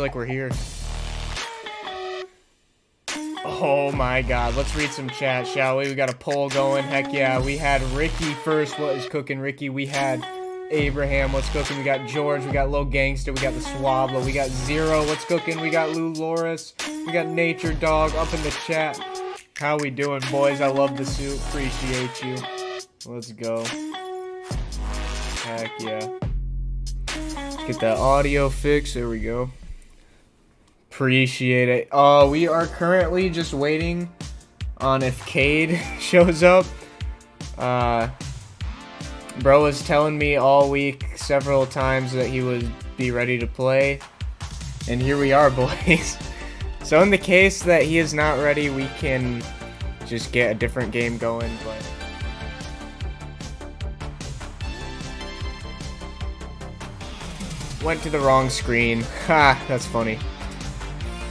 like we're here. Oh my god, let's read some chat, shall we? We got a poll going. Heck yeah, we had Ricky first. What is cooking, Ricky? We had Abraham, what's cooking? We got George, we got Low Gangster, we got the Swabla, we got Zero, what's cooking? We got Lou Loris, we got Nature Dog up in the chat. How we doing, boys? I love the suit. Appreciate you. Let's go. Heck yeah. Get that audio fixed. There we go. Appreciate it. Uh, we are currently just waiting on if Cade shows up. Uh, bro was telling me all week several times that he would be ready to play. And here we are, boys. so in the case that he is not ready, we can just get a different game going, but... Went to the wrong screen. Ha, that's funny.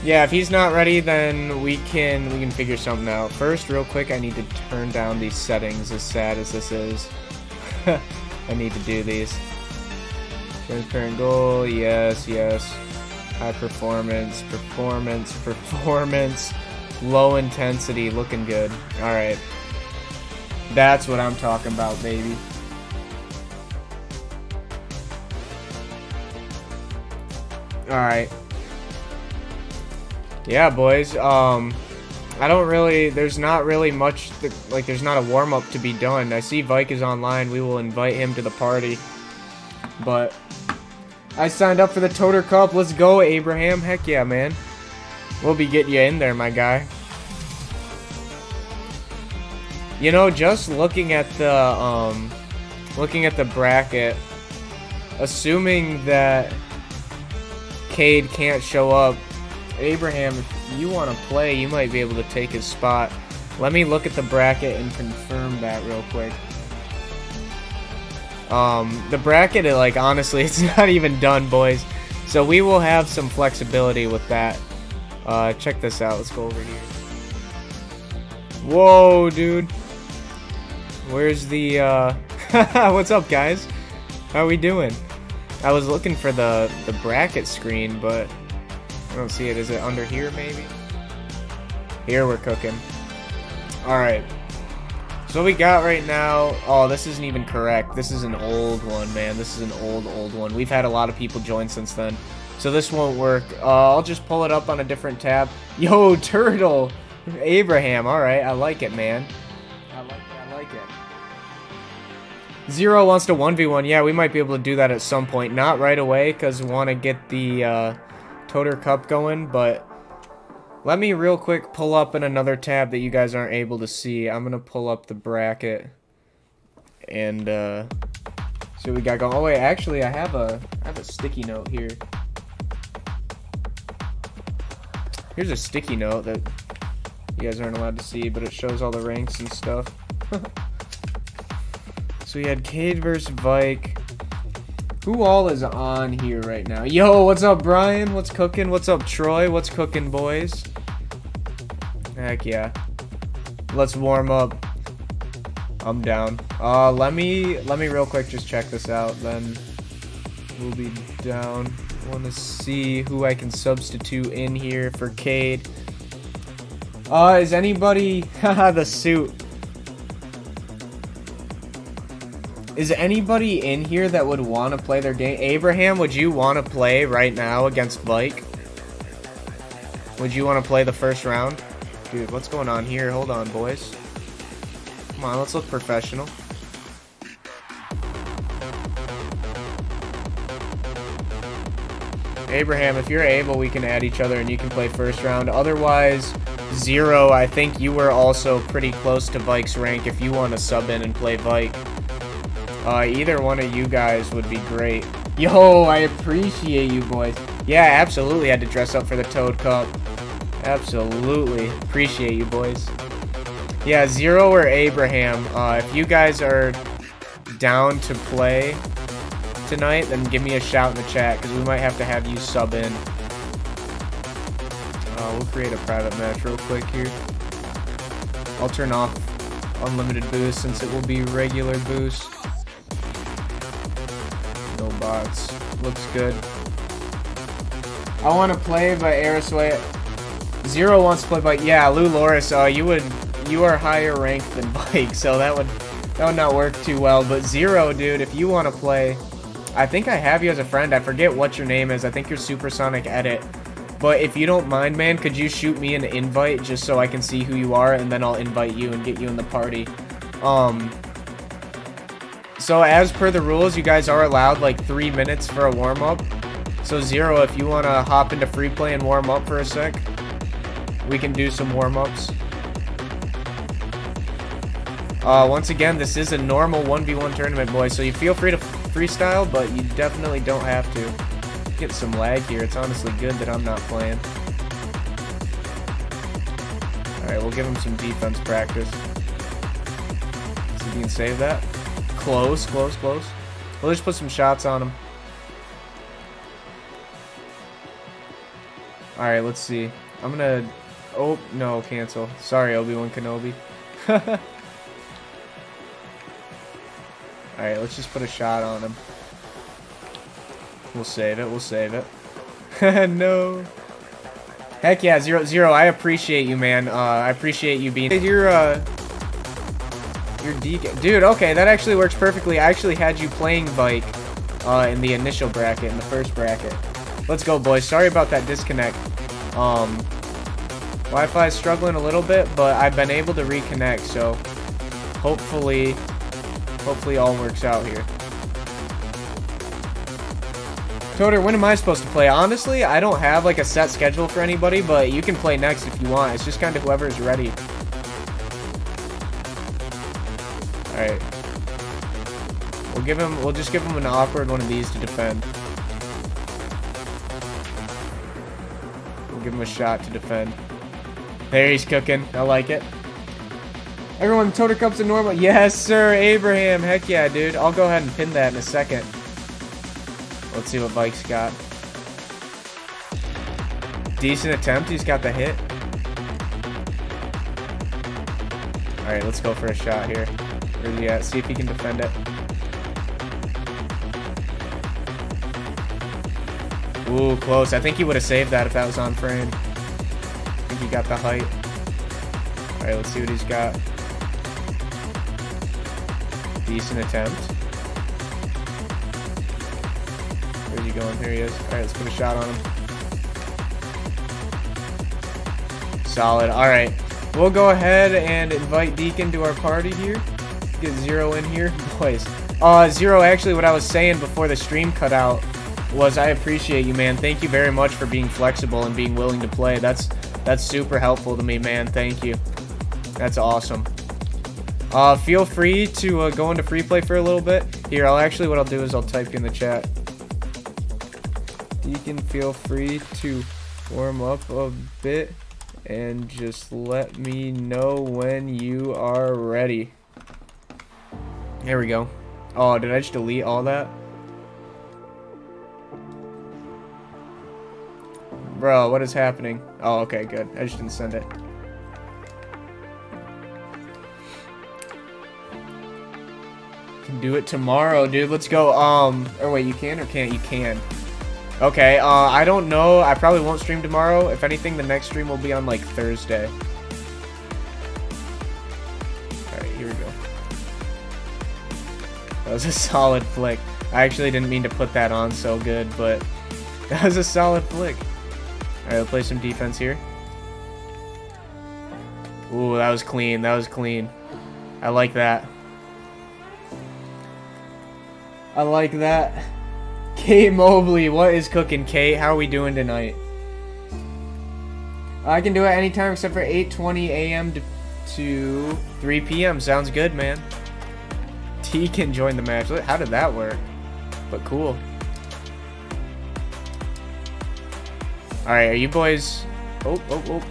Yeah, if he's not ready, then we can we can figure something out. First, real quick, I need to turn down these settings, as sad as this is. I need to do these. Transparent goal, yes, yes. High performance, performance, performance. Low intensity, looking good. Alright. That's what I'm talking about, baby. Alright. Yeah, boys. Um, I don't really, there's not really much, that, like, there's not a warm-up to be done. I see Vike is online. We will invite him to the party. But, I signed up for the Toader Cup. Let's go, Abraham. Heck yeah, man. We'll be getting you in there, my guy. You know, just looking at the, um, looking at the bracket, assuming that Cade can't show up, Abraham, if you want to play, you might be able to take his spot. Let me look at the bracket and confirm that real quick. Um, the bracket, like, honestly, it's not even done, boys. So we will have some flexibility with that. Uh, check this out. Let's go over here. Whoa, dude. Where's the, uh... What's up, guys? How are we doing? I was looking for the, the bracket screen, but I don't see it. Is it under here, maybe? Here we're cooking. Alright. So we got right now... Oh, this isn't even correct. This is an old one, man. This is an old, old one. We've had a lot of people join since then. So this won't work. Uh, I'll just pull it up on a different tab. Yo, Turtle! Abraham, alright. I like it, man. I like it. I like it. Zero wants to 1v1. Yeah, we might be able to do that at some point. Not right away, because we want to get the... Uh, Toader Cup going, but let me real quick pull up in another tab that you guys aren't able to see. I'm going to pull up the bracket and uh, see what we got going. Oh, wait, actually, I have a, I have a sticky note here. Here's a sticky note that you guys aren't allowed to see, but it shows all the ranks and stuff. so we had Cade versus Vike. Who all is on here right now? Yo, what's up, Brian? What's cooking? What's up, Troy? What's cooking, boys? Heck yeah. Let's warm up. I'm down. Uh, let me, let me real quick just check this out, then we'll be down. Want to see who I can substitute in here for Cade. Uh, is anybody, haha, the suit. Is anybody in here that would want to play their game? Abraham, would you want to play right now against Vike? Would you want to play the first round? Dude, what's going on here? Hold on, boys. Come on, let's look professional. Abraham, if you're able, we can add each other and you can play first round. Otherwise, Zero, I think you were also pretty close to Vike's rank if you want to sub in and play Vike. Uh, either one of you guys would be great. Yo, I appreciate you boys. Yeah, absolutely had to dress up for the Toad Cup. Absolutely. Appreciate you boys. Yeah, Zero or Abraham, uh, if you guys are down to play tonight, then give me a shout in the chat, because we might have to have you sub in. Uh, we'll create a private match real quick here. I'll turn off unlimited boost since it will be regular boost. Bots. Looks good. I want to play, but Aerosway... Zero wants to play, but yeah, Lou Loris, uh, you would... You are higher ranked than Vike, so that would... That would not work too well, but Zero, dude, if you want to play... I think I have you as a friend. I forget what your name is. I think you're Supersonic Edit. But if you don't mind, man, could you shoot me an invite just so I can see who you are, and then I'll invite you and get you in the party. Um, so as per the rules, you guys are allowed like three minutes for a warm-up. So Zero, if you want to hop into free play and warm up for a sec, we can do some warm-ups. Uh, once again, this is a normal 1v1 tournament, boys, so you feel free to freestyle, but you definitely don't have to get some lag here. It's honestly good that I'm not playing. Alright, we'll give him some defense practice. See if he can save that. Close, close, close. We'll just put some shots on him. Alright, let's see. I'm gonna... Oh, no, cancel. Sorry, Obi-Wan Kenobi. Alright, let's just put a shot on him. We'll save it. We'll save it. no. Heck yeah, zero zero. I appreciate you, man. Uh, I appreciate you being. You're uh, you're deacon, dude. Okay, that actually works perfectly. I actually had you playing Vike, uh, in the initial bracket, in the first bracket. Let's go, boys. Sorry about that disconnect. Um, Wi-Fi is struggling a little bit, but I've been able to reconnect, so hopefully, hopefully all works out here. Toader, when am I supposed to play? Honestly, I don't have like a set schedule for anybody, but you can play next if you want. It's just kind of whoever is ready. Alright. We'll give him we'll just give him an awkward one of these to defend. We'll give him a shot to defend. There he's cooking. I like it. Everyone, Toader Cup's a normal. Yes, sir, Abraham. Heck yeah, dude. I'll go ahead and pin that in a second. Let's see what Bike's got. Decent attempt. He's got the hit. Alright, let's go for a shot here. He at? See if he can defend it. Ooh, close. I think he would have saved that if that was on frame. I think he got the height. Alright, let's see what he's got. Decent attempt. Where's he going? Here he is. Alright, let's put a shot on him. Solid. Alright. We'll go ahead and invite Deacon to our party here. Get Zero in here. Boys. Uh, Zero, actually, what I was saying before the stream cut out was I appreciate you, man. Thank you very much for being flexible and being willing to play. That's that's super helpful to me, man. Thank you. That's awesome. Uh, feel free to uh, go into free play for a little bit. Here, I'll actually, what I'll do is I'll type you in the chat you can feel free to warm up a bit and just let me know when you are ready. There we go. Oh, did I just delete all that? Bro, what is happening? Oh, okay, good. I just didn't send it. Can do it tomorrow, dude. Let's go. Um, or wait, you can or can't? You can. Okay, uh, I don't know. I probably won't stream tomorrow. If anything, the next stream will be on, like, Thursday. That was a solid flick. I actually didn't mean to put that on so good, but that was a solid flick. Alright, we'll play some defense here. Ooh, that was clean. That was clean. I like that. I like that. Kate Mobley, what is cooking, Kate? How are we doing tonight? I can do it anytime except for 8.20 a.m. To, to 3 p.m. Sounds good, man. T can join the match. How did that work? But cool. Alright, are you boys... Oh, oh, oh.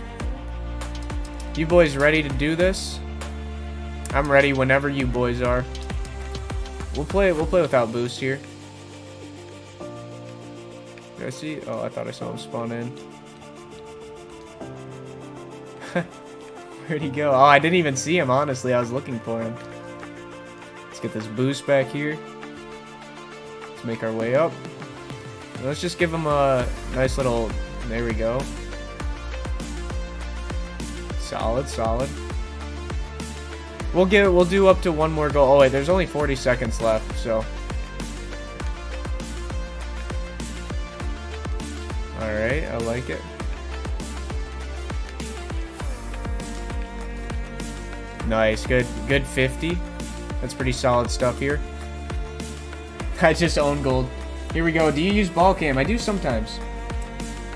You boys ready to do this? I'm ready whenever you boys are. We'll play we'll play without boost here. Did I see? Oh, I thought I saw him spawn in. Where'd he go? Oh, I didn't even see him, honestly. I was looking for him. Let's get this boost back here. Let's make our way up. Let's just give him a nice little... There we go. Solid, solid. We'll get we'll do up to one more goal. Oh wait, there's only 40 seconds left, so. Alright, I like it. Nice, good good 50. That's pretty solid stuff here. I just own gold. Here we go. Do you use ball cam? I do sometimes.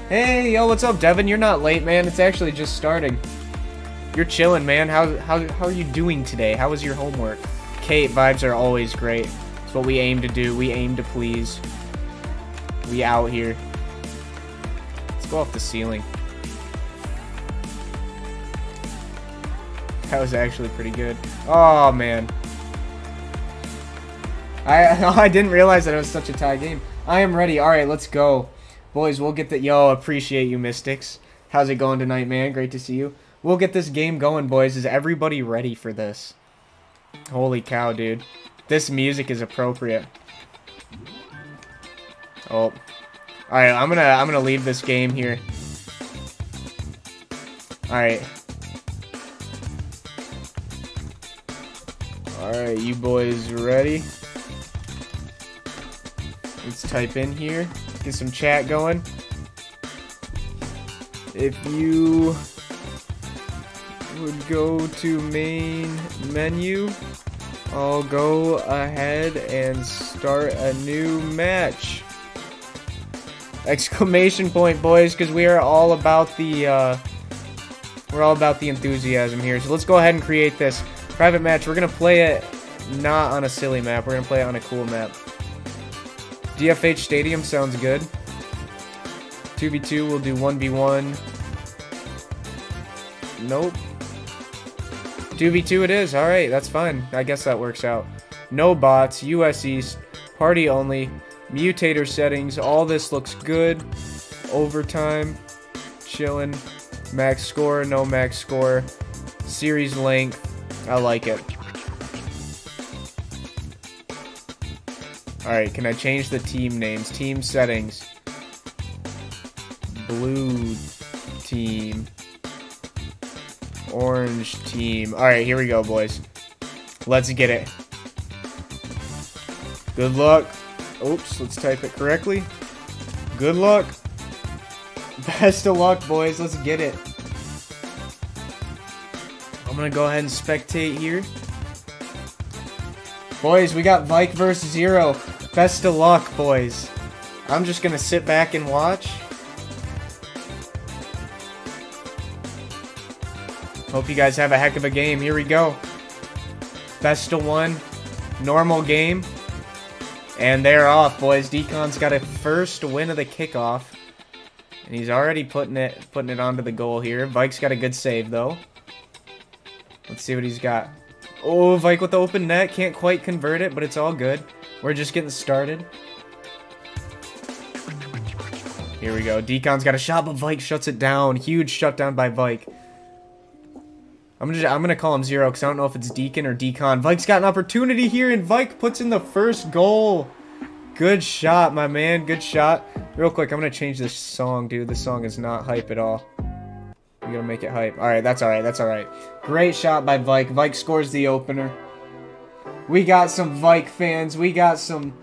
Hey, yo, what's up, Devin? You're not late, man. It's actually just starting. You're chilling, man. How, how, how are you doing today? How was your homework? Kate, vibes are always great. It's what we aim to do. We aim to please. We out here. Let's go off the ceiling. That was actually pretty good. Oh, man. I, I didn't realize that it was such a tie game. I am ready. All right, let's go. Boys, we'll get the... Yo, appreciate you, Mystics. How's it going tonight, man? Great to see you. We'll get this game going, boys. Is everybody ready for this? Holy cow, dude. This music is appropriate. Oh. Alright, I'm gonna I'm gonna leave this game here. Alright. Alright, you boys ready? Let's type in here. Get some chat going. If you would go to main menu, I'll go ahead and start a new match. Exclamation point, boys, because we are all about the, uh, we're all about the enthusiasm here. So let's go ahead and create this private match. We're going to play it not on a silly map. We're going to play it on a cool map. DFH Stadium sounds good. 2v2, we'll do 1v1. Nope. 2v2 it is. Alright, that's fine. I guess that works out. No bots, US East, party only, mutator settings. All this looks good. Overtime, chilling. Max score, no max score. Series length, I like it. Alright, can I change the team names? Team settings. Blue team. Orange team. Alright, here we go, boys. Let's get it. Good luck. Oops, let's type it correctly. Good luck. Best of luck, boys. Let's get it. I'm gonna go ahead and spectate here. Boys, we got Vike versus Zero. Best of luck, boys. I'm just gonna sit back and watch. Hope you guys have a heck of a game. Here we go. Best of one. Normal game. And they're off, boys. Deacon's got a first win of the kickoff. And he's already putting it putting it onto the goal here. Vike's got a good save, though. Let's see what he's got. Oh, Vike with the open net. Can't quite convert it, but it's all good. We're just getting started. Here we go. Deacon's got a shot, but Vike shuts it down. Huge shutdown by Vike. I'm gonna I'm gonna call him zero because I don't know if it's Deacon or Decon. Vike's got an opportunity here, and Vike puts in the first goal. Good shot, my man. Good shot. Real quick, I'm gonna change this song, dude. This song is not hype at all. I'm gonna make it hype. All right, that's all right. That's all right. Great shot by Vike. Vike scores the opener. We got some Vike fans. We got some,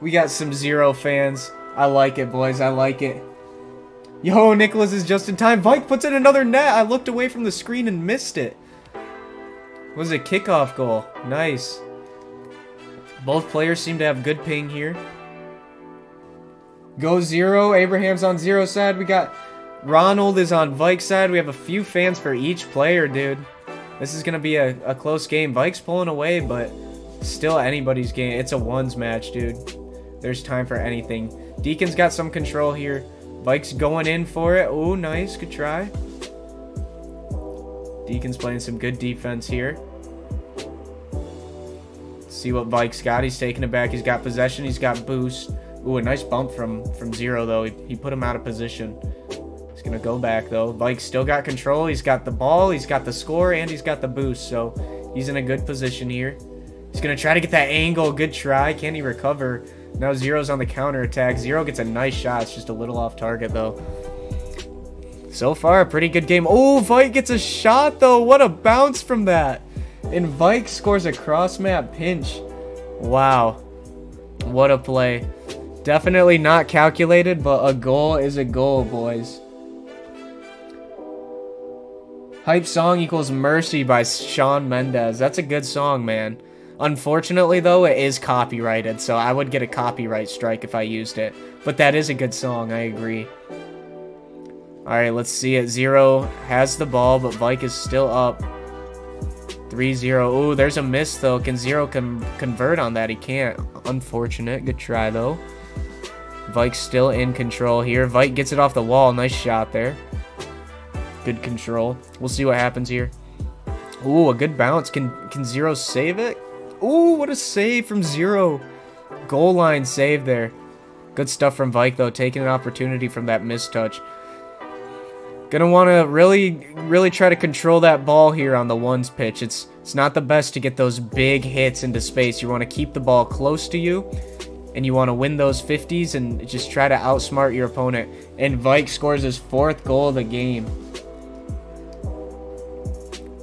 we got some zero fans. I like it, boys. I like it. Yo, Nicholas is just in time. Vike puts in another net. I looked away from the screen and missed it. Was a kickoff goal. Nice. Both players seem to have good ping here. Go zero. Abraham's on zero side. We got Ronald is on Vike's side. We have a few fans for each player, dude. This is going to be a, a close game. Vike's pulling away, but still anybody's game. It's a ones match, dude. There's time for anything. Deacon's got some control here. Vike's going in for it. Oh, nice. Good try. Deacon's playing some good defense here. see what Vike's got. He's taking it back. He's got possession. He's got boost. Ooh, a nice bump from, from Zero, though. He, he put him out of position. He's going Gonna go back though. Vike still got control. He's got the ball. He's got the score, and he's got the boost. So he's in a good position here. He's gonna try to get that angle. Good try. Can he recover? Now Zero's on the counter attack. Zero gets a nice shot. It's just a little off target though. So far, a pretty good game. Oh, Vike gets a shot though. What a bounce from that. And Vike scores a cross map pinch. Wow. What a play. Definitely not calculated, but a goal is a goal, boys. Hype song equals Mercy by Shawn Mendes. That's a good song, man. Unfortunately, though, it is copyrighted, so I would get a copyright strike if I used it. But that is a good song, I agree. Alright, let's see it. Zero has the ball, but Vike is still up. 3-0. Ooh, there's a miss, though. Can Zero con convert on that? He can't. Unfortunate. Good try, though. Vike's still in control here. Vike gets it off the wall. Nice shot there. Good control. We'll see what happens here. Ooh, a good bounce. Can can Zero save it? Ooh, what a save from Zero. Goal line save there. Good stuff from Vike, though. Taking an opportunity from that mistouch. Gonna want to really, really try to control that ball here on the ones pitch. It's it's not the best to get those big hits into space. You want to keep the ball close to you, and you want to win those 50s and just try to outsmart your opponent. And Vike scores his fourth goal of the game.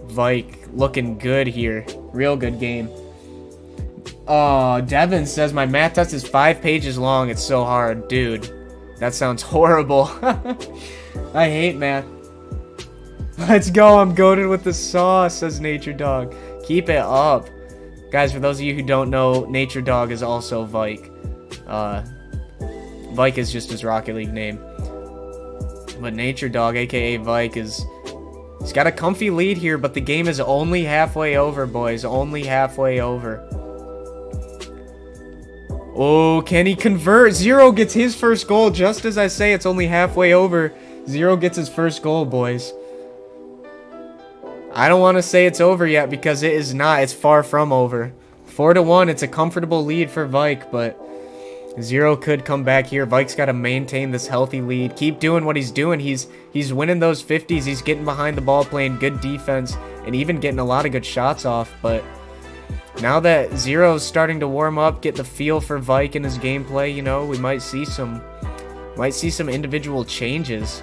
Vike looking good here. Real good game. Oh, Devin says my math test is five pages long. It's so hard. Dude, that sounds horrible. I hate math. Let's go, I'm goaded with the sauce, says Nature Dog. Keep it up. Guys, for those of you who don't know, Nature Dog is also Vike. Uh, Vike is just his Rocket League name. But Nature Dog, aka Vike, is... He's got a comfy lead here, but the game is only halfway over, boys. Only halfway over. Oh, can he convert? Zero gets his first goal just as I say it's only halfway over. Zero gets his first goal, boys. I don't want to say it's over yet because it is not. It's far from over. 4 to 1, it's a comfortable lead for Vike, but Zero could come back here. Vike's got to maintain this healthy lead. Keep doing what he's doing. He's he's winning those 50s. He's getting behind the ball, playing good defense, and even getting a lot of good shots off. But now that Zero's starting to warm up, get the feel for Vike in his gameplay, you know, we might see some might see some individual changes.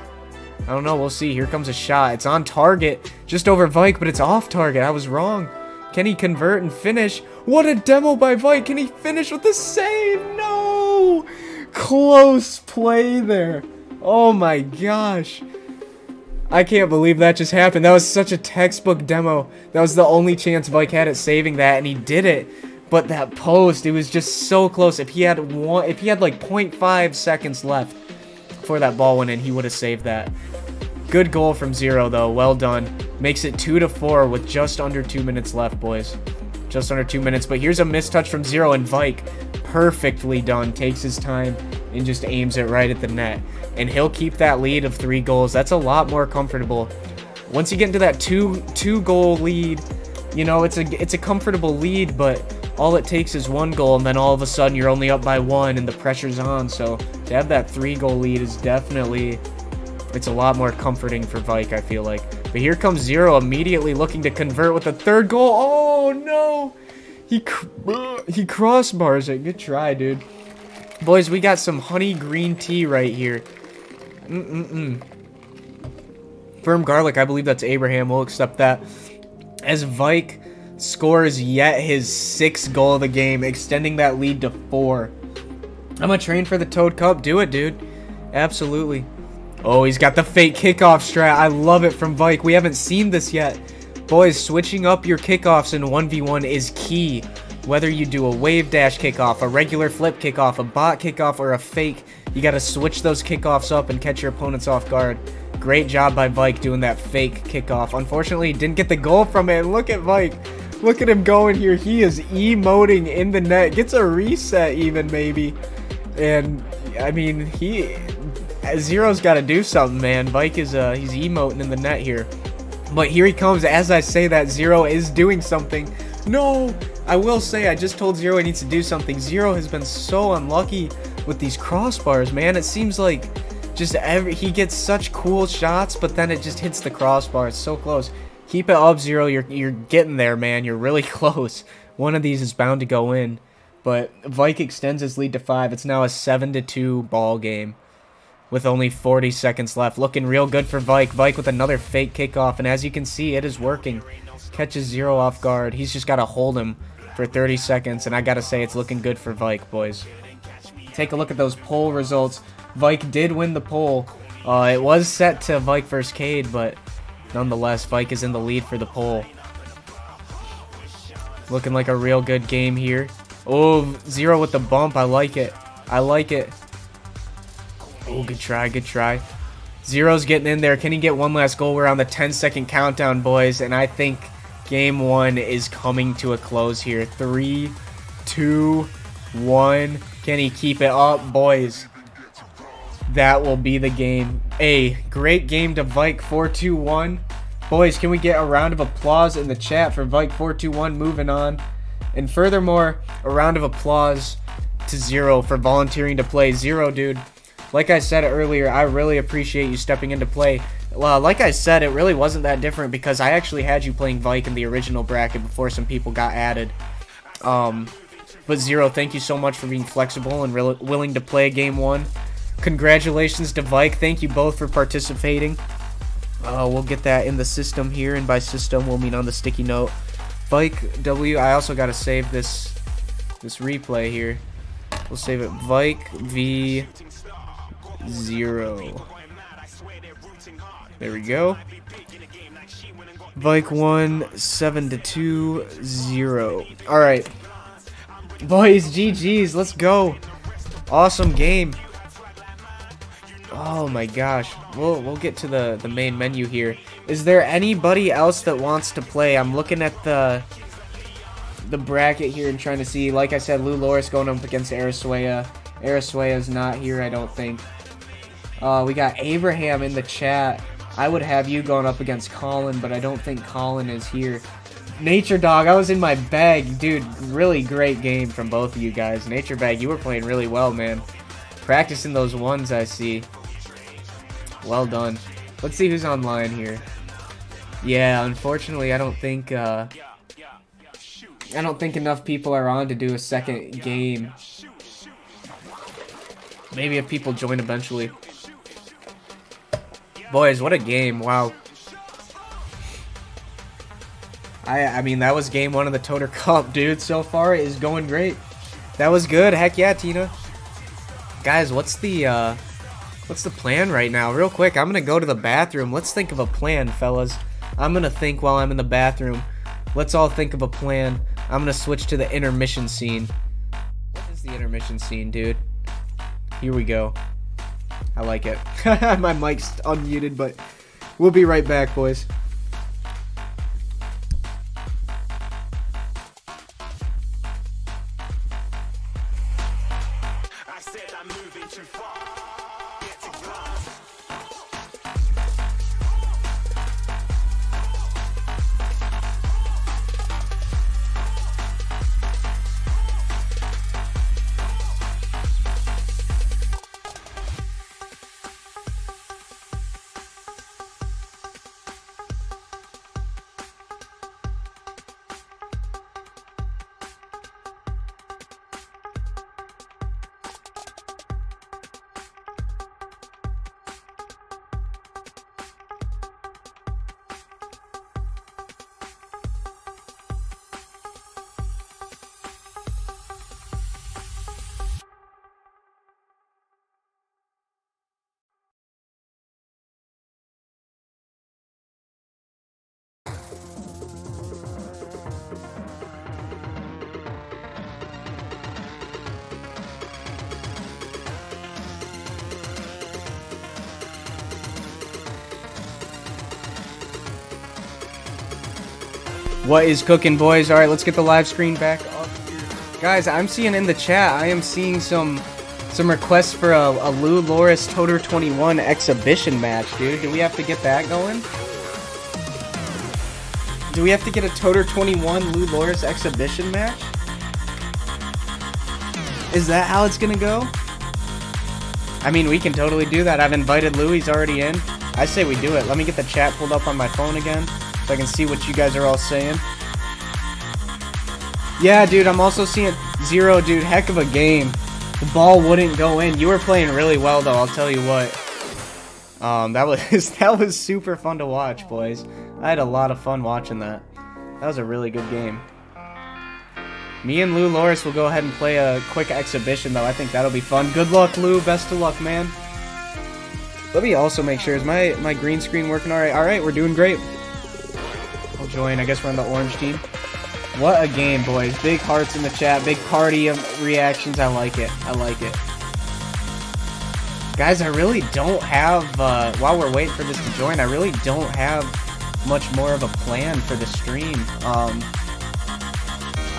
I don't know. We'll see. Here comes a shot. It's on target. Just over Vike, but it's off target. I was wrong. Can he convert and finish? What a demo by Vike. Can he finish with the save? No! Close play there. Oh my gosh. I can't believe that just happened. That was such a textbook demo. That was the only chance Vike had at saving that, and he did it. But that post, it was just so close. If he had one, if he had like 0.5 seconds left before that ball went in, he would have saved that. Good goal from Zero, though. Well done. Makes it 2 to four with just under 2 minutes left, boys. Just under 2 minutes. But here's a mistouch from Zero, and Vike, perfectly done, takes his time and just aims it right at the net. And he'll keep that lead of 3 goals. That's a lot more comfortable. Once you get into that 2 two goal lead, you know, it's a it's a comfortable lead, but all it takes is one goal, and then all of a sudden you're only up by one, and the pressure's on. So to have that three goal lead is definitely it's a lot more comforting for Vike, I feel like. But here comes Zero immediately looking to convert with a third goal. Oh, no. He, he crossbars it. Good try, dude. Boys, we got some honey green tea right here. Mm-mm-mm. Firm garlic, I believe that's Abraham. We'll accept that. As Vike scores yet his sixth goal of the game, extending that lead to four. I'm gonna train for the Toad Cup. Do it, dude. Absolutely. Oh, he's got the fake kickoff strat. I love it from Vike. We haven't seen this yet. Boys, switching up your kickoffs in 1v1 is key. Whether you do a wave dash kickoff, a regular flip kickoff, a bot kickoff, or a fake, you gotta switch those kickoffs up and catch your opponents off guard. Great job by Vike doing that fake kickoff. Unfortunately, didn't get the goal from it. Look at Vike. Look at him going here. He is emoting in the net. Gets a reset even, maybe. And, I mean, he Zero's got to do something, man. Vike is uh, he's emoting in the net here. But here he comes. As I say that, Zero is doing something. No! I will say, I just told Zero he needs to do something. Zero has been so unlucky with these crossbars, man. It seems like Just every he gets such cool shots, but then it just hits the crossbar. It's so close. Keep it up, Zero. You're you're getting there, man. You're really close. One of these is bound to go in. But Vike extends his lead to five. It's now a seven to two ball game with only 40 seconds left. Looking real good for Vike. Vike with another fake kickoff, and as you can see, it is working. Catches Zero off guard. He's just got to hold him for 30 seconds, and I got to say, it's looking good for Vike, boys. Take a look at those poll results. Vike did win the poll. Uh, it was set to Vike versus Cade, but nonetheless, Vike is in the lead for the poll. Looking like a real good game here. Oh, Zero with the bump. I like it. I like it. Oh, good try, good try. Zero's getting in there. Can he get one last goal? We're on the 10 second countdown, boys. And I think game one is coming to a close here. Three, two, one. Can he keep it up, boys? That will be the game. A great game to Vike 421. Boys, can we get a round of applause in the chat for Vike 421 moving on? And furthermore, a round of applause to Zero for volunteering to play. Zero, dude. Like I said earlier, I really appreciate you stepping into play. Well, like I said, it really wasn't that different because I actually had you playing Vike in the original bracket before some people got added. Um, but Zero, thank you so much for being flexible and willing to play game one. Congratulations to Vike. Thank you both for participating. Uh, we'll get that in the system here, and by system, we'll mean on the sticky note. Vike W. I also got to save this this replay here. We'll save it. Vike V zero. There we go. Vike one, seven to two, zero. Alright. Boys, GG's, let's go. Awesome game. Oh my gosh. We'll we'll get to the, the main menu here. Is there anybody else that wants to play? I'm looking at the the bracket here and trying to see. Like I said, Lou Loris going up against Arasuea. is not here, I don't think. Uh, we got Abraham in the chat. I would have you going up against Colin, but I don't think Colin is here. Nature Dog, I was in my bag. Dude, really great game from both of you guys. Nature Bag, you were playing really well, man. Practicing those ones I see. Well done. Let's see who's online here. Yeah, unfortunately, I don't think, uh... I don't think enough people are on to do a second game. Maybe if people join eventually. Boys, what a game. Wow. I I mean, that was game one of the Toader Cup, dude. So far, it is going great. That was good. Heck yeah, Tina. Guys, what's the, uh, what's the plan right now? Real quick, I'm going to go to the bathroom. Let's think of a plan, fellas. I'm going to think while I'm in the bathroom. Let's all think of a plan. I'm going to switch to the intermission scene. What is the intermission scene, dude? Here we go. I like it. My mic's unmuted, but we'll be right back, boys. What is cooking, boys? All right, let's get the live screen back up here. Guys, I'm seeing in the chat, I am seeing some some requests for a, a Lou Loris Toader 21 exhibition match, dude. Do we have to get that going? Do we have to get a Toader 21 Lou Loris exhibition match? Is that how it's gonna go? I mean, we can totally do that. I've invited Lou. He's already in. I say we do it. Let me get the chat pulled up on my phone again so I can see what you guys are all saying. Yeah, dude, I'm also seeing Zero, dude, heck of a game. The ball wouldn't go in. You were playing really well, though, I'll tell you what. Um, that was that was super fun to watch, boys. I had a lot of fun watching that. That was a really good game. Me and Lou Loris will go ahead and play a quick exhibition, though. I think that'll be fun. Good luck, Lou. Best of luck, man. Let me also make sure, is my, my green screen working alright? Alright, we're doing great. Join. I guess we're on the orange team. What a game, boys. Big hearts in the chat. Big party reactions. I like it. I like it. Guys, I really don't have, uh, while we're waiting for this to join, I really don't have much more of a plan for the stream. Um,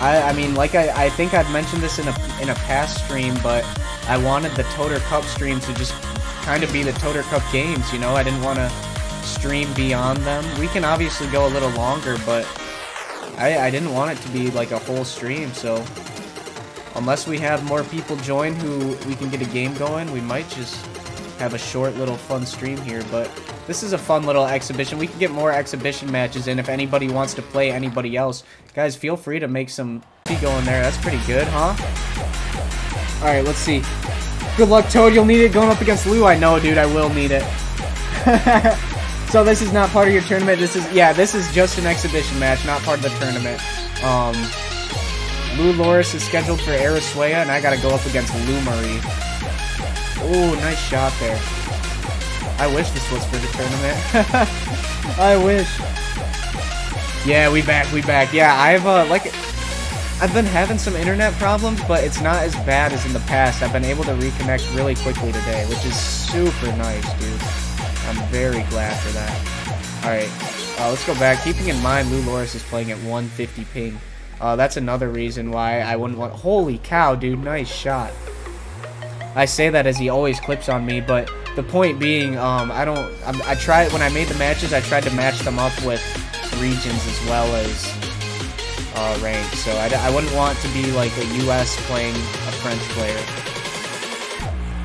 I, I mean, like I, I think I've mentioned this in a, in a past stream, but I wanted the Toader Cup stream to just kind of be the Toader Cup games, you know? I didn't want to stream beyond them. We can obviously go a little longer, but I, I didn't want it to be like a whole stream, so unless we have more people join who we can get a game going, we might just have a short little fun stream here, but this is a fun little exhibition. We can get more exhibition matches in if anybody wants to play anybody else. Guys, feel free to make some going there. That's pretty good, huh? Alright, let's see. Good luck, Toad. You'll need it going up against Lou. I know, dude. I will need it. so this is not part of your tournament. This is, yeah, this is just an exhibition match, not part of the tournament. Um, Lou Loris is scheduled for Araswea, and I gotta go up against Lou Marie. Ooh, nice shot there. I wish this was for the tournament. I wish. Yeah, we back, we back. Yeah, I've, uh, like, I've been having some internet problems, but it's not as bad as in the past. I've been able to reconnect really quickly today, which is super nice, dude. I'm very glad for that. Alright, uh, let's go back. Keeping in mind Lou Loris is playing at 150 ping. Uh, that's another reason why I wouldn't want... Holy cow, dude. Nice shot. I say that as he always clips on me, but the point being, um, I don't... I, I tried... When I made the matches, I tried to match them up with regions as well as uh, rank, so I, I wouldn't want to be like a U.S. playing a French player.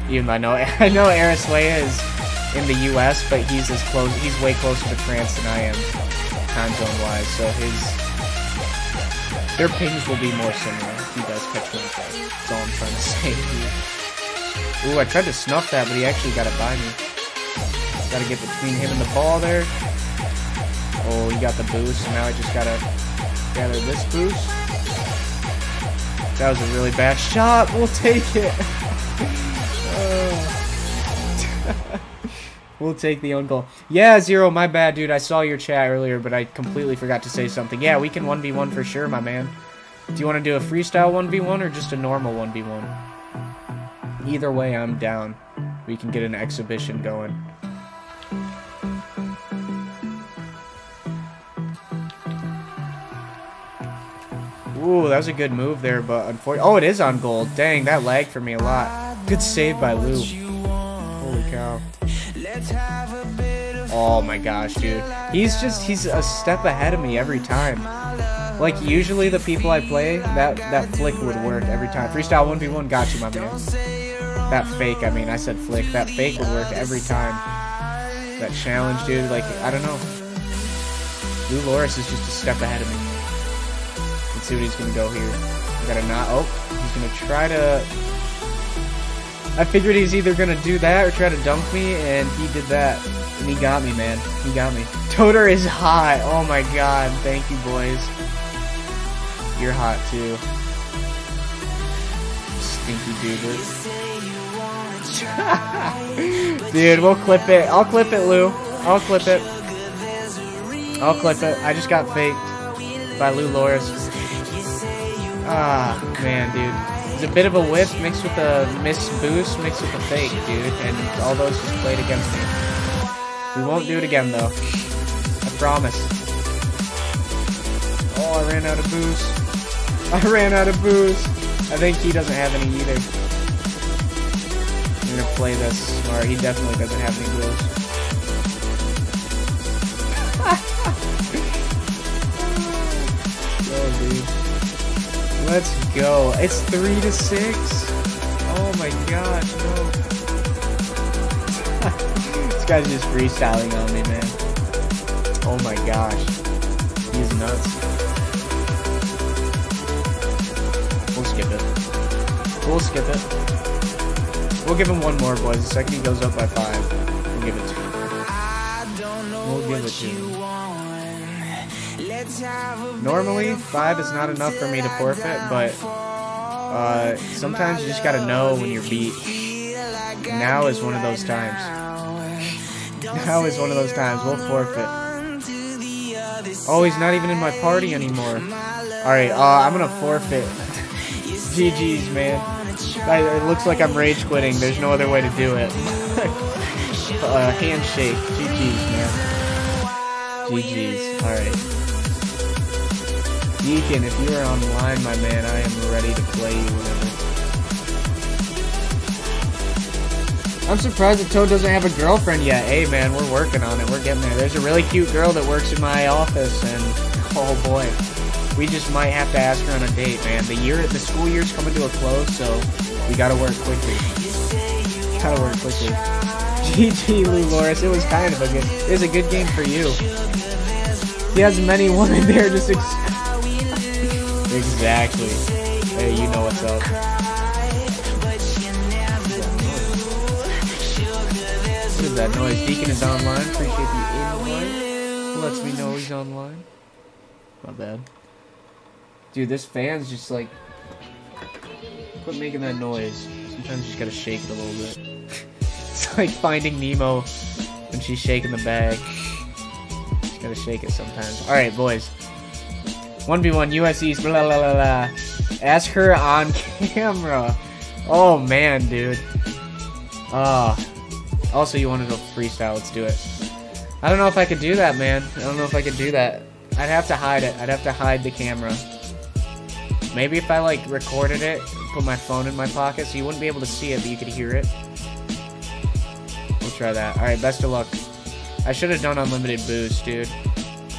Even though I know I know Araswea is in the U.S., but he's as close he's way closer to France than I am, time zone wise. So his their pings will be more similar. If He does catch one play. That's all I'm trying to say. Ooh, I tried to snuff that, but he actually got it by me. Gotta get between him and the ball there. Oh, he got the boost, now I just gotta gather this boost. That was a really bad shot. We'll take it. Oh. We'll take the own goal. Yeah, Zero, my bad, dude. I saw your chat earlier, but I completely forgot to say something. Yeah, we can 1v1 for sure, my man. Do you want to do a freestyle 1v1 or just a normal 1v1? Either way, I'm down. We can get an exhibition going. Ooh, that was a good move there, but unfortunately... Oh, it is on gold. Dang, that lagged for me a lot. Good save by Lou. Holy cow. Oh my gosh, dude. He's just, he's a step ahead of me every time. Like, usually the people I play, that, that flick would work every time. Freestyle 1v1 got you, my man. That fake, I mean, I said flick. That fake would work every time. That challenge, dude, like, I don't know. Lou Loris is just a step ahead of me. Let's see what he's gonna go here. I gotta not. Oh, he's gonna try to. I figured he's either gonna do that or try to dunk me, and he did that. And he got me, man. He got me. Toader is hot. Oh my god. Thank you, boys. You're hot too. Stinky dude. dude, we'll clip it. I'll clip it, Lou. I'll clip it. I'll clip it. I just got faked by Lou Loris. Ah, man, dude. It's a bit of a whip mixed with a miss boost mixed with a fake, dude. And all those just played against me. We won't do it again, though. I promise. Oh, I ran out of boost. I ran out of boost. I think he doesn't have any either. I'm gonna play this smart. He definitely doesn't have any boost. Let's go. It's three to six. Oh my gosh, no. this guy's just freestyling on me, man. Oh my gosh. He's nuts. We'll skip it. We'll skip it. We'll give him one more, boys. The second he goes up by five, we'll give it to him. We'll give it to him. Normally, five is not enough for me to forfeit, but uh, sometimes you just gotta know when you're beat. Now is one of those times. Now is one of those times. We'll forfeit. Oh, he's not even in my party anymore. Alright, uh, I'm gonna forfeit. GG's, man. It looks like I'm rage quitting. There's no other way to do it. uh, handshake. GG's, man. GG's. Alright. Deacon, if you are online, my man, I am ready to play you whenever. I'm surprised that Toad doesn't have a girlfriend yet. Hey, man, we're working on it. We're getting there. There's a really cute girl that works in my office, and oh boy, we just might have to ask her on a date, man. The year, the school year's coming to a close, so we gotta work quickly. Gotta work quickly. GG, Lou Loris. It was kind of a good. It was a good game for you. He has many women there just. Exactly. Hey, you know what's up. What is that noise? Deacon is online. Appreciate the invite. Lets me know he's online. Not bad. Dude, this fan's just like... Quit making that noise. Sometimes you just gotta shake it a little bit. it's like finding Nemo when she's shaking the bag. Just gotta shake it sometimes. Alright, boys. 1v1 USCs, blah, blah, blah, blah. Ask her on camera. Oh, man, dude. Uh, also, you wanted to freestyle. Let's do it. I don't know if I could do that, man. I don't know if I could do that. I'd have to hide it. I'd have to hide the camera. Maybe if I, like, recorded it, put my phone in my pocket so you wouldn't be able to see it, but you could hear it. We'll try that. Alright, best of luck. I should have done unlimited boost, dude.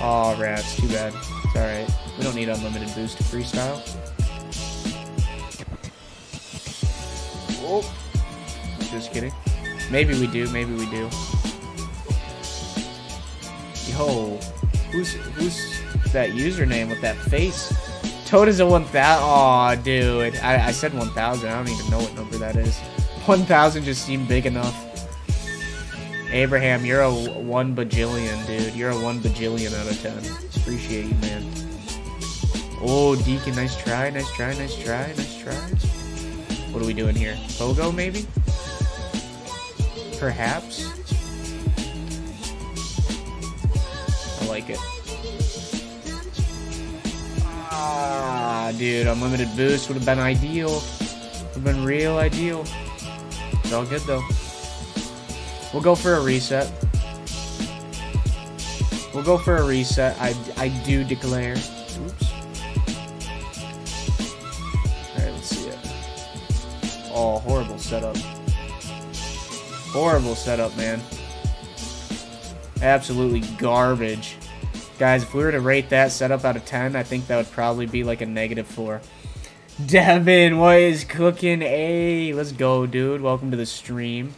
Oh, rats. Too bad. It's alright. We don't need unlimited boost to freestyle. Oh. Just kidding. Maybe we do, maybe we do. Yo, who's who's that username with that face? Toad is a 1000. Aw, dude. I, I said 1000. I don't even know what number that is. 1000 just seemed big enough. Abraham, you're a 1 bajillion, dude. You're a 1 bajillion out of 10. Appreciate you, man. Oh, Deacon, nice try, nice try, nice try, nice try. What are we doing here? Pogo, maybe? Perhaps? I like it. Ah, dude, unlimited boost would have been ideal. Would have been real ideal. It's all good, though. We'll go for a reset. We'll go for a reset. I, I do declare. Oops. Alright, let's see it. Oh, horrible setup. Horrible setup, man. Absolutely garbage. Guys, if we were to rate that setup out of 10, I think that would probably be like a negative 4. Devin, what is cooking? Hey, let's go, dude. Welcome to the stream.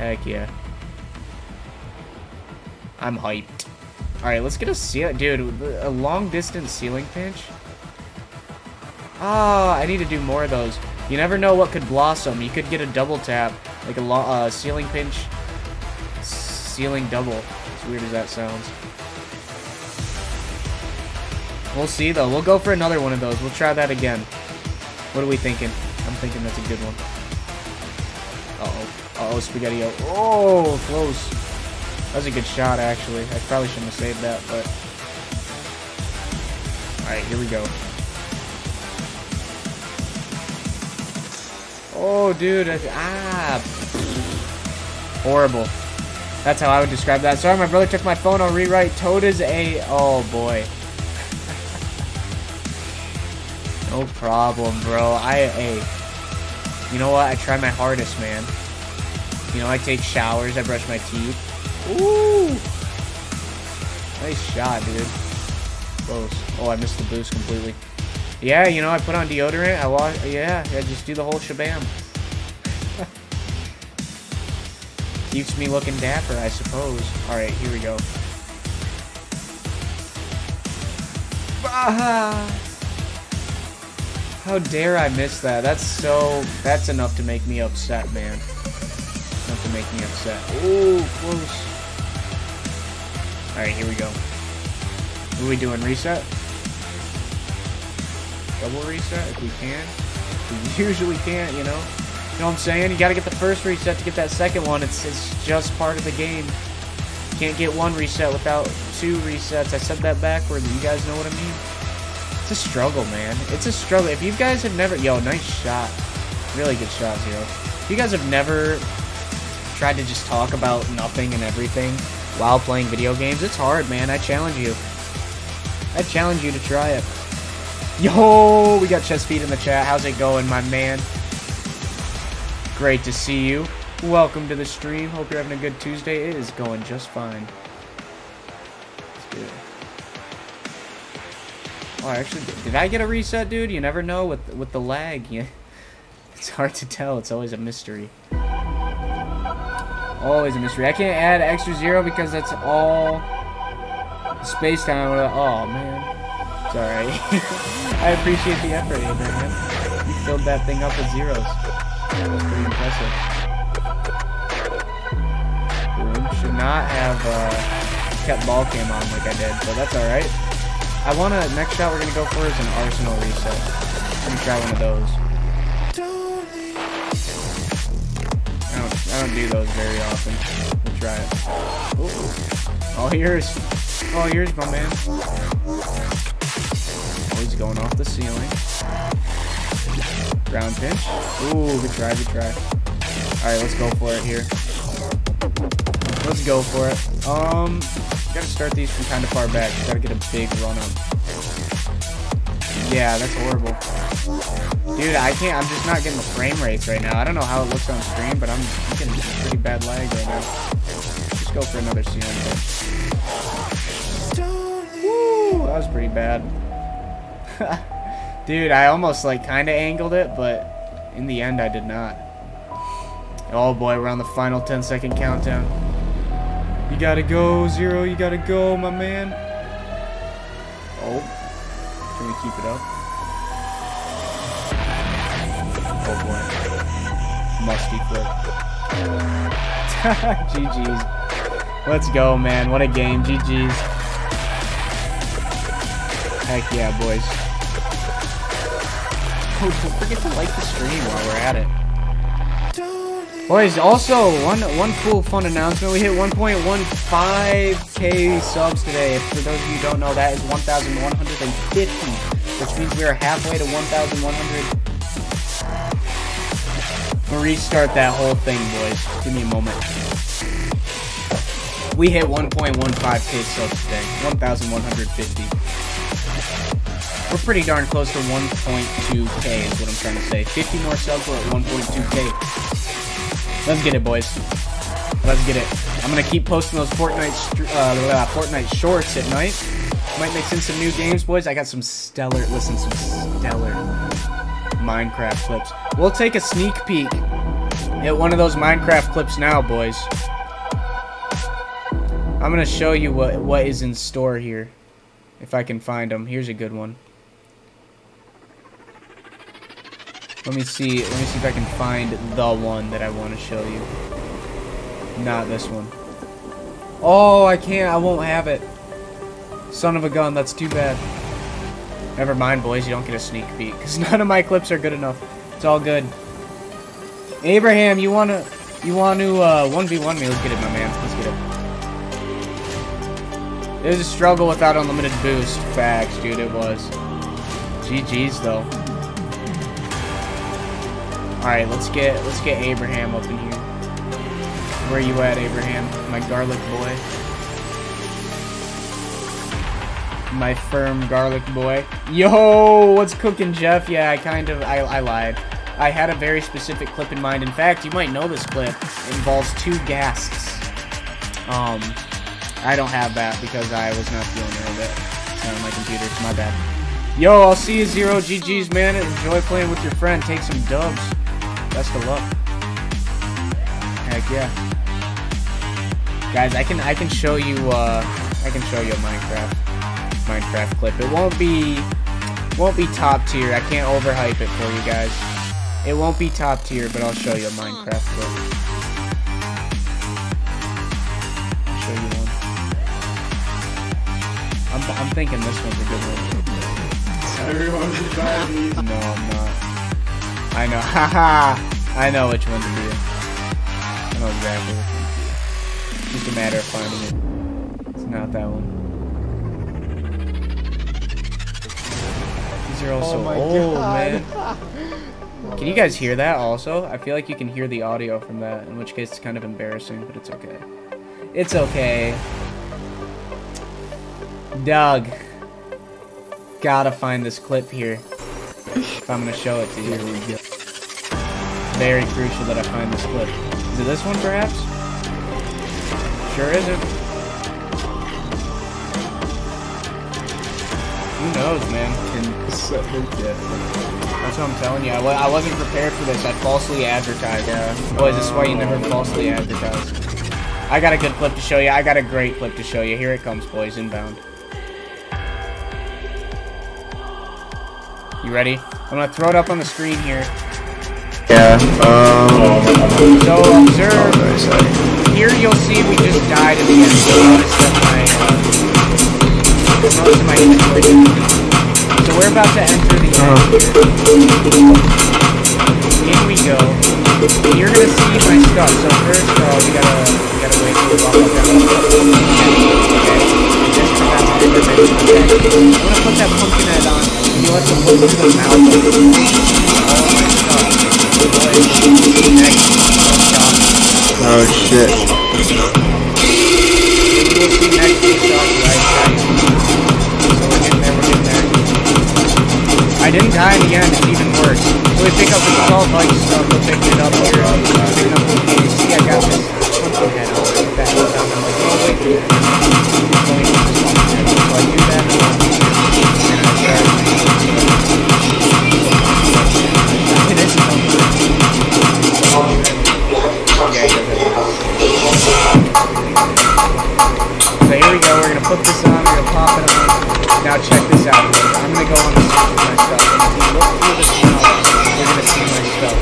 Heck yeah. I'm hyped. Alright, let's get a seal. Dude, a long distance ceiling pinch? Ah, I need to do more of those. You never know what could blossom. You could get a double tap, like a uh, ceiling pinch, ceiling double. As weird as that sounds. We'll see, though. We'll go for another one of those. We'll try that again. What are we thinking? I'm thinking that's a good one. Uh-oh. Uh-oh, Spaghetti. Oh, close. That was a good shot, actually. I probably shouldn't have saved that, but... Alright, here we go. Oh, dude. Ah. Horrible. That's how I would describe that. Sorry, my brother took my phone. I'll rewrite. Toad is a... Oh, boy. no problem, bro. I... Hey. You know what? I try my hardest, man. You know, I take showers. I brush my teeth. Ooh. Nice shot, dude. Close. Oh, I missed the boost completely. Yeah, you know, I put on deodorant. I wash. Yeah, I just do the whole shabam. Keeps me looking dapper, I suppose. Alright, here we go. Ah! How dare I miss that? That's so... That's enough to make me upset, man. Enough to make me upset. Oh, close. Alright, here we go. What are we doing? Reset? Double reset if we can. We usually can't, you know? You know what I'm saying? You gotta get the first reset to get that second one. It's, it's just part of the game. You can't get one reset without two resets. I said that backward. You guys know what I mean? It's a struggle, man. It's a struggle. If you guys have never... Yo, nice shot. Really good shot, Zero. If you guys have never tried to just talk about nothing and everything while playing video games, it's hard, man. I challenge you. I challenge you to try it. Yo, we got chest feet in the chat. How's it going, my man? Great to see you. Welcome to the stream. Hope you're having a good Tuesday. It is going just fine. Oh, actually, did I get a reset, dude? You never know with with the lag. Yeah, it's hard to tell. It's always a mystery. Always a mystery. I can't add extra zero because that's all space time. Oh man. Alright. I appreciate the effort, Abraham. You filled that thing up with zeros. That was pretty impressive. Should not have uh, kept ball cam on like I did, but that's alright. I want to, next shot we're going to go for is an Arsenal reset. Let me try one of those. I don't, don't those very often. Let's try it. Ooh. All yours. All yours, my man he's going off the ceiling. Ground pinch. Ooh, good try, good try. Alright, let's go for it here. Let's go for it. Um, gotta start these from kind of far back. Gotta get a big run up. Yeah, that's horrible. Dude, I can't, I'm just not getting the frame rates right now. I don't know how it looks on stream, but I'm, getting pretty bad lag right now. Just go for another ceiling Woo, that was pretty bad. Dude, I almost like kind of angled it, but in the end I did not. Oh boy, we're on the final 10 second countdown. You gotta go, Zero, you gotta go, my man. Oh, can we keep it up? Musty flip. GG's. Let's go, man. What a game. GG's. Heck yeah, boys. Oh, don't forget to like the stream while we're at it. Boys, also, one one cool fun announcement. We hit 1.15k subs today. For those of you who don't know, that is 1,150, which means we are halfway to 1,100. Restart that whole thing, boys. Give me a moment. We hit 1.15k subs today. 1,150. We're pretty darn close to 1.2k is what I'm trying to say. 50 more subs, we're at 1.2k. Let's get it, boys. Let's get it. I'm gonna keep posting those Fortnite uh, Fortnite shorts at night. Might mix in some new games, boys. I got some stellar, listen, some stellar Minecraft clips. We'll take a sneak peek at one of those Minecraft clips now, boys. I'm gonna show you what what is in store here, if I can find them. Here's a good one. Let me see. Let me see if I can find the one that I want to show you. Not this one. Oh, I can't. I won't have it. Son of a gun. That's too bad. Never mind, boys. You don't get a sneak peek because none of my clips are good enough. It's all good. Abraham, you wanna, you want to uh, one v one me? Let's get it, my man. Let's get it. It was a struggle without unlimited boost. Facts, dude. It was. GG's though. Alright, let's get let's get Abraham up in here. Where you at, Abraham? My garlic boy. My firm garlic boy. Yo, what's cooking, Jeff? Yeah, I kind of I, I lied. I had a very specific clip in mind. In fact, you might know this clip. It involves two guests. Um, I don't have that because I was not feeling real bit. It's not on my computer. It's my bad. Yo, I'll see you zero GG's, man. Enjoy playing with your friend. Take some dubs. Best of luck. Heck yeah. Guys, I can I can show you uh I can show you Minecraft Minecraft clip. It won't be won't be top tier. I can't overhype it for you guys. It won't be top tier, but I'll show you a Minecraft clip. I'll show you one. I'm I'm thinking this one's a good one. Everyone's bad these. No, I'm not. I know. Haha. I know which one to do. I know exactly which one to do. Just a matter of finding it. It's not that one. Are all Oh so old, God. man. Can you guys hear that also? I feel like you can hear the audio from that, in which case it's kind of embarrassing, but it's okay. It's okay. Doug. Gotta find this clip here. If I'm gonna show it to you. Here we go. Very crucial that I find this clip. Is it this one, perhaps? Sure isn't. Who knows, man? Can set. That's what I'm telling you. I, wa- I wasn't prepared for this. I falsely advertised. Yeah. Boys, this is why you never falsely advertise. I got a good clip to show you. I got a great clip to show you. Here it comes, boys. Inbound. You ready? I'm gonna throw it up on the screen here. Yeah. Um. So observe. Here you'll see we just died in the end. So notice that my uh, my inventory. We're about to enter the end. Here we go. And you're gonna see my stuff. So first, uh, we gotta we gotta wait for the walk up down. Okay. Just for that moment, okay. I'm gonna put that pumpkin head on. and You let the look through the mouth. All my stuff. Boys, next. Oh shit. We'll see next shot, right, guys? I didn't die in the end, it's even worse. So we pick up the all bike stuff, we're picking it up here, picking up the I got this pumpkin head on, that I'm like, oh wait. So here we go, we're gonna put this on, we're gonna pop it on. Now check this out. Gonna go on the search for my stuff. And through this tunnel, you're gonna see my stuff.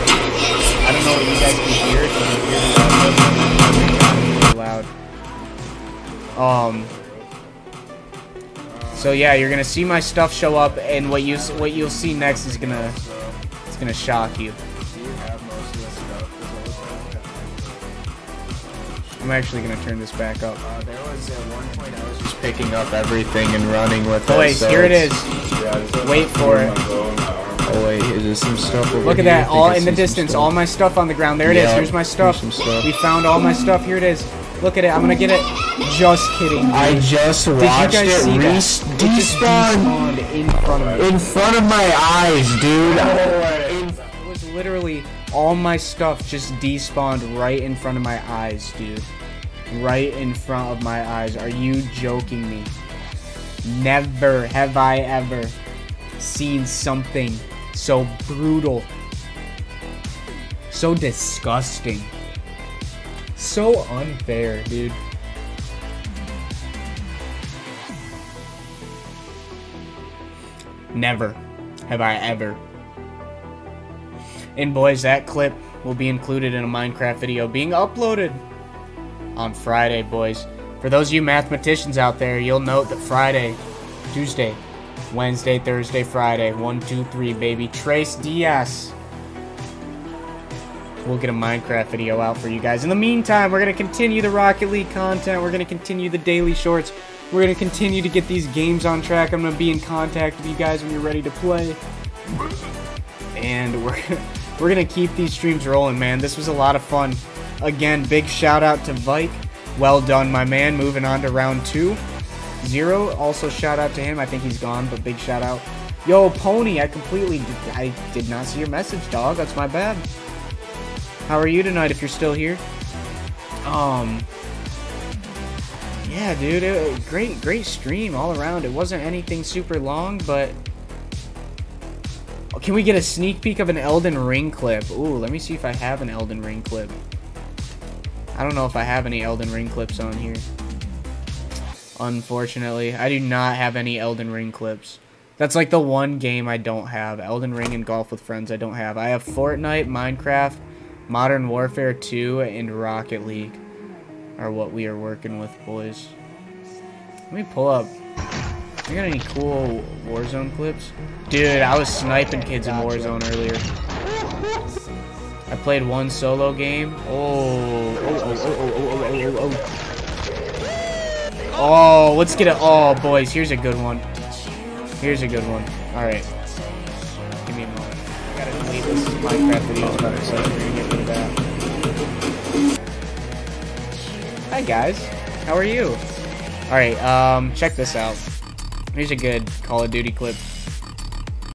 I don't know what you guys can hear, if you hear the loud. Um So yeah, you're gonna see my stuff show up and what you what you'll see next is gonna it's gonna shock you I'm actually gonna turn this back up. Uh, there was at one point I was just picking up everything and running with it. Boys, so here it's- Yeah, Wait for it. Oh wait, is there some stuff over here? Look at here? that, all in the distance, all my stuff on the ground. There it is. Yeah, Here's my stuff. here's some stuff. We found all my stuff. Here it is. Look at it. I'm gonna get it. Just kidding. I dude. just Did you watched guys it see that? It just despawn despawned in front of me. in front of my eyes, dude. In- It was literally all my stuff just despawned right in front of my eyes, dude. Right in front of my eyes. Are you joking me? Never have I ever seen something so brutal, so disgusting, so unfair, dude. Never have I ever. And boys, that clip will be included in a Minecraft video being uploaded on Friday, boys. For those of you mathematicians out there, you'll note that Friday, Tuesday, Wednesday, Thursday, Friday, one, two, three, baby. Trace Diaz. We'll get a Minecraft video out for you guys. In the meantime, we're going to continue the Rocket League content. We're going to continue the daily shorts. We're going to continue to get these games on track. I'm going to be in contact with you guys when you're ready to play. And we're we're going to keep these streams rolling, man. This was a lot of fun. Again, big shout out to Vike. Well done, my man. Moving on to round two. Zero, also shout out to him. I think he's gone, but big shout out. Yo, Pony, I completely, I did not see your message, dog. That's my bad. How are you tonight if you're still here? Um, yeah, dude, it, great, great stream all around. It wasn't anything super long, but can we get a sneak peek of an Elden Ring clip? Ooh, let me see if I have an Elden Ring clip. I don't know if I have any Elden Ring clips on here. Unfortunately, I do not have any Elden Ring clips. That's like the one game I don't have. Elden Ring and Golf with Friends I don't have. I have Fortnite, Minecraft, Modern Warfare 2, and Rocket League are what we are working with, boys. Let me pull up. You got any cool Warzone clips? Dude, I was sniping kids in Warzone earlier. I played one solo game. Oh. Oh, oh, oh, oh, oh, oh, oh. Oh, let's get it. Oh, boys, here's a good one. Here's a good one. All right. Give me a moment. I gotta delete this Minecraft video about itself. We're gonna get rid of that. Hi, guys. How are you? All right, um, check this out. Here's a good Call of Duty clip.